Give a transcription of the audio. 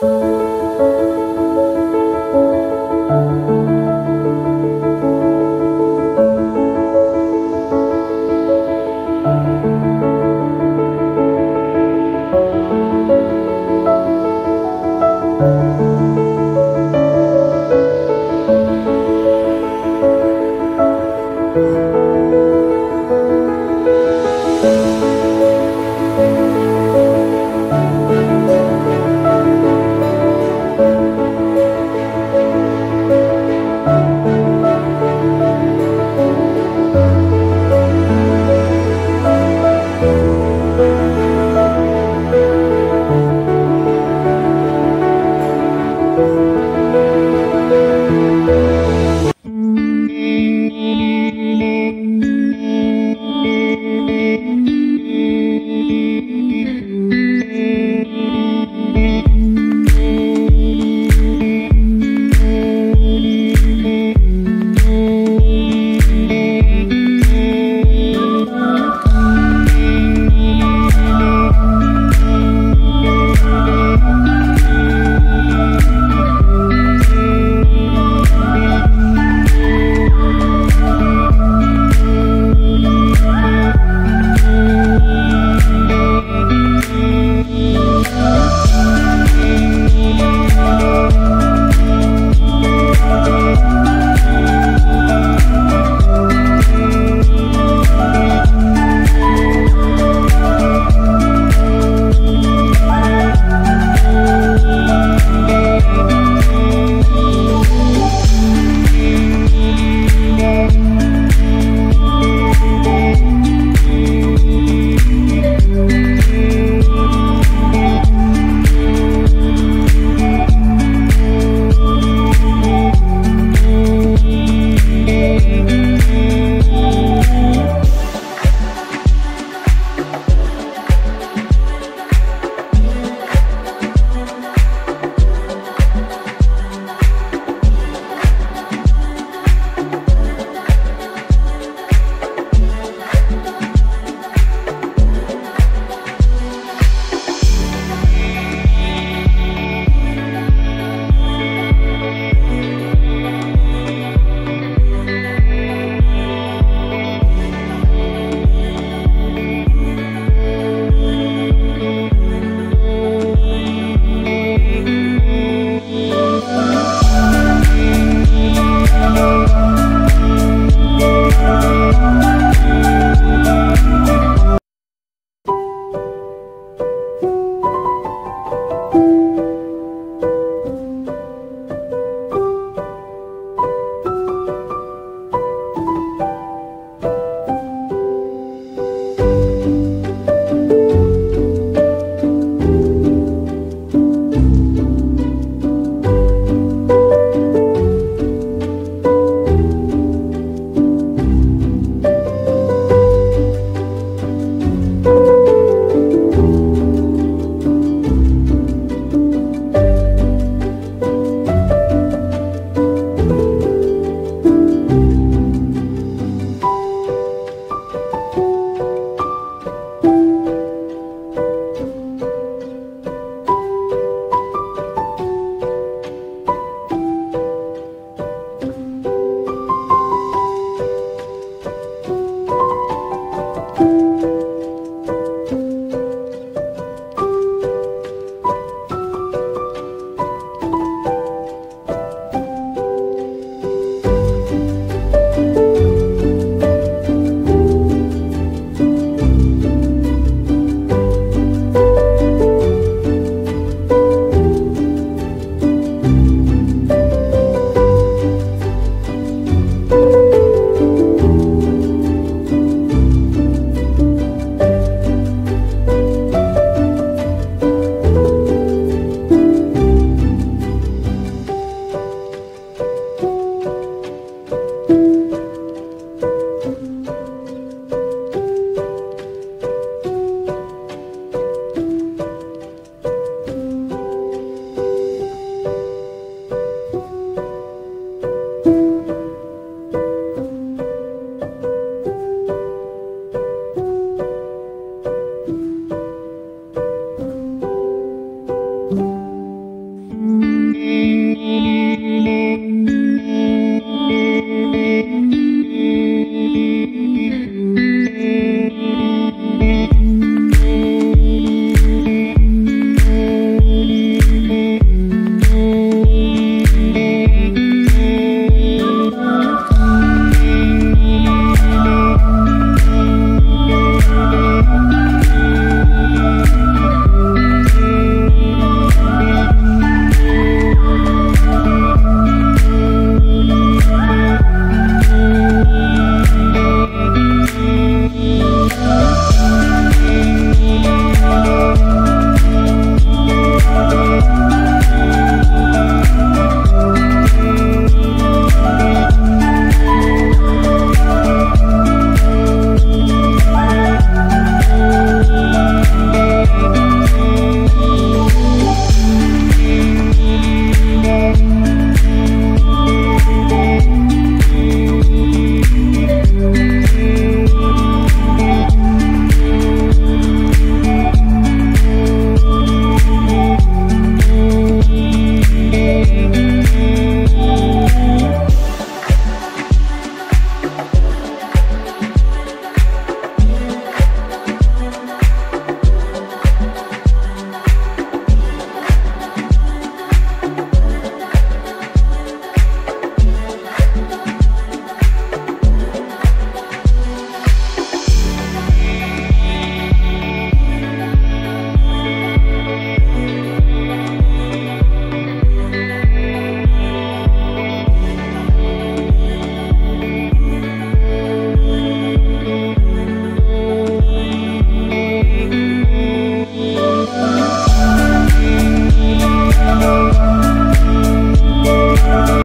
you